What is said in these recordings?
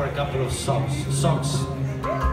for a couple of songs. songs.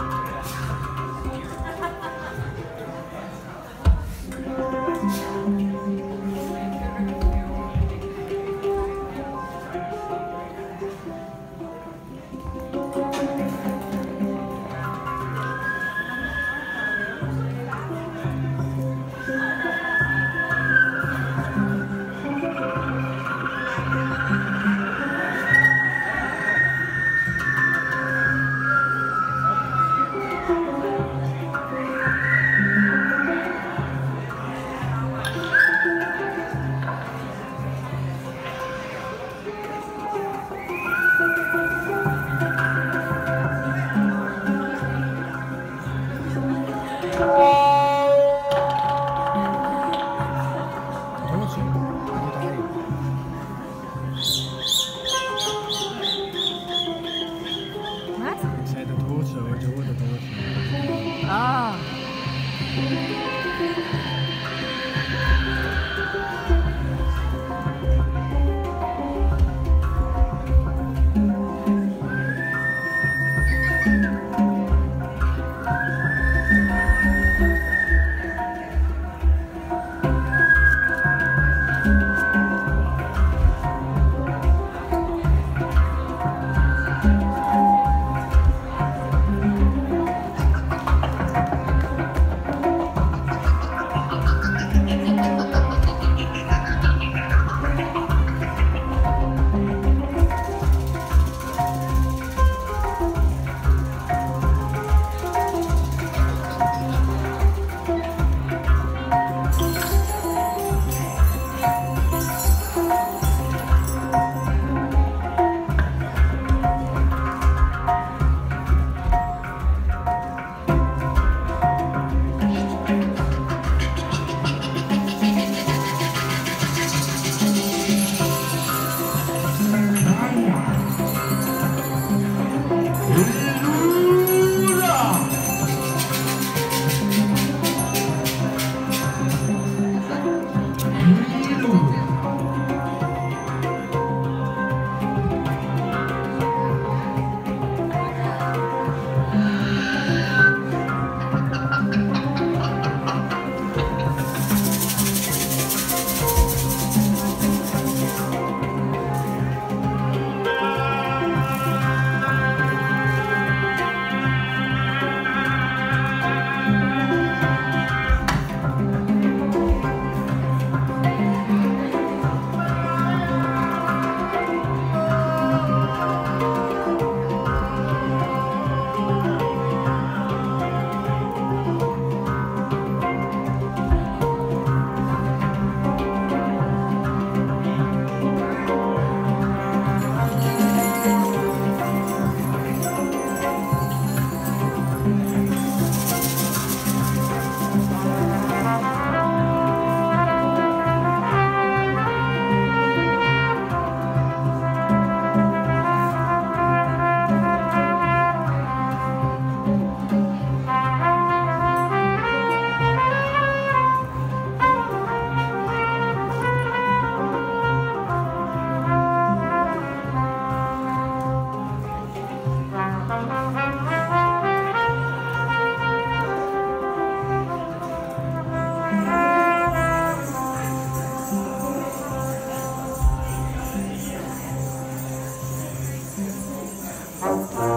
Ania Brzezinska,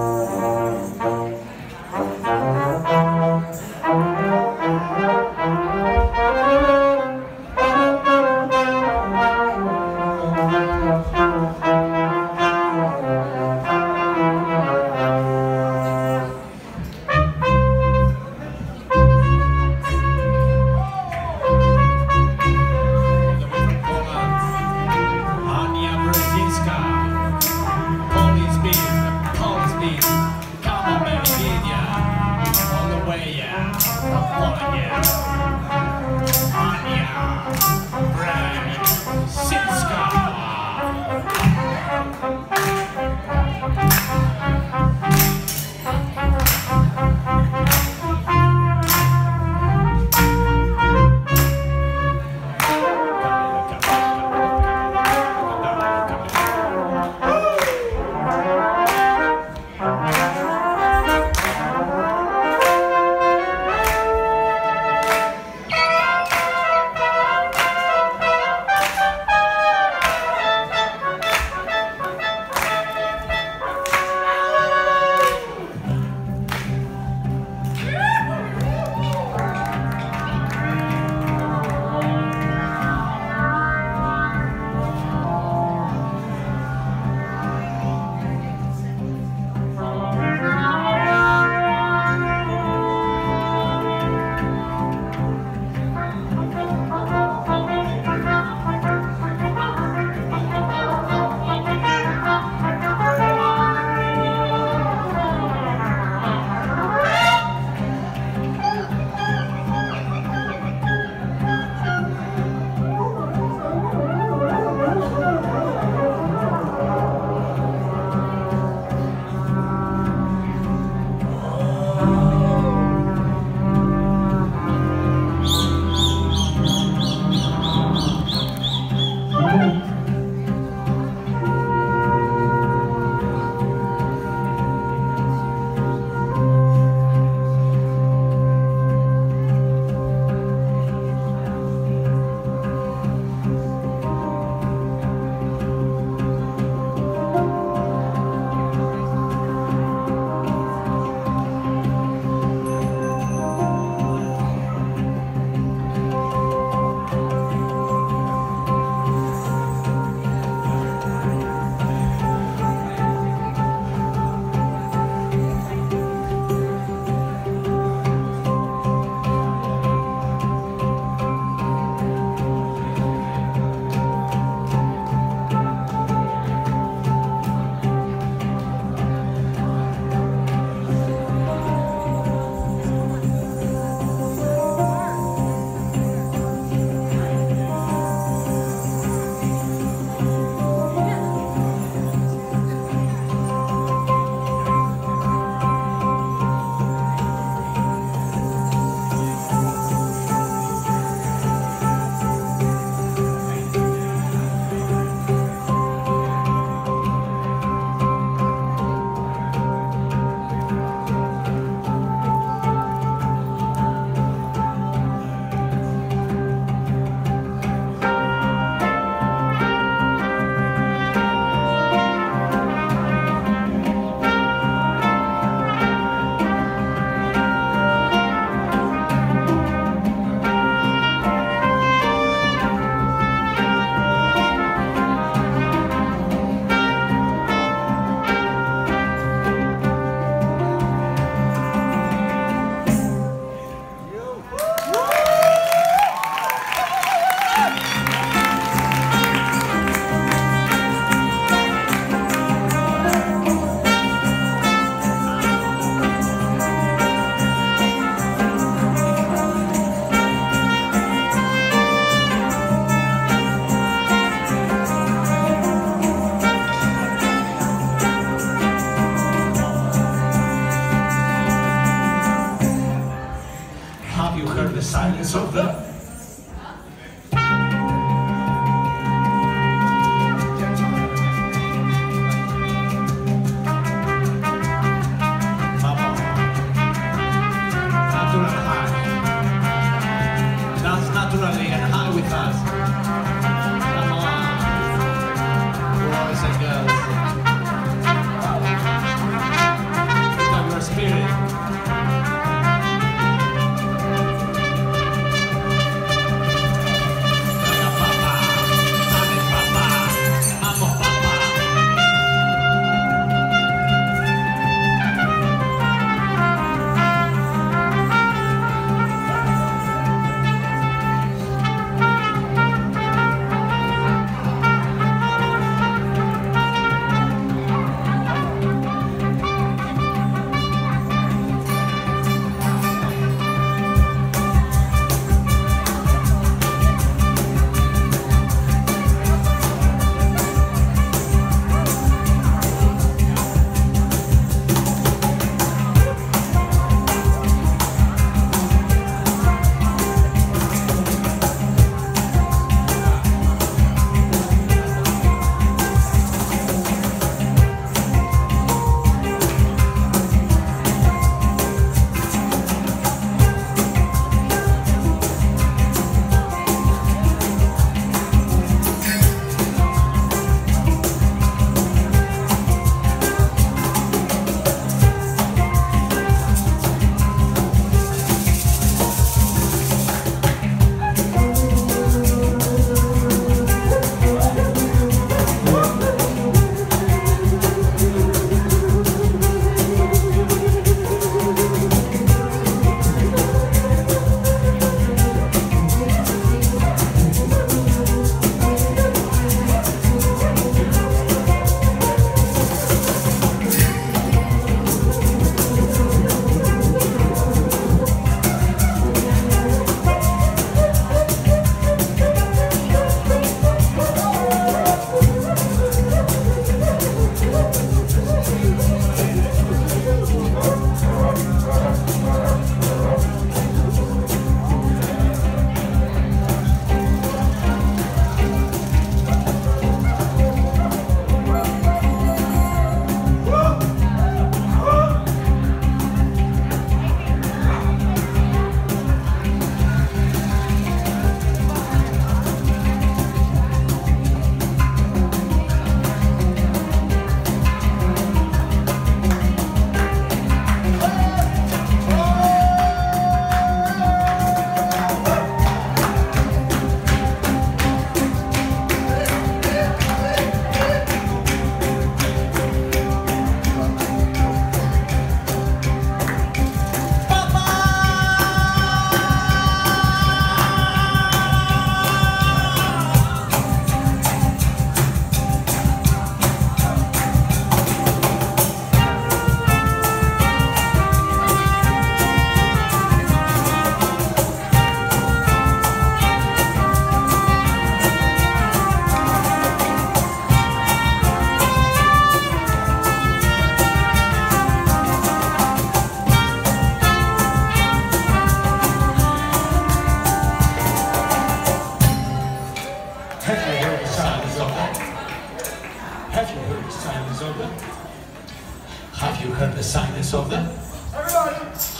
Have you heard the silence of them?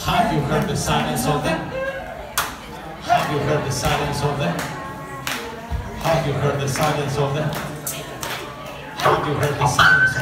Have you heard the silence of them? Have you heard the silence of them? Have you heard the silence of them? Have you heard the silence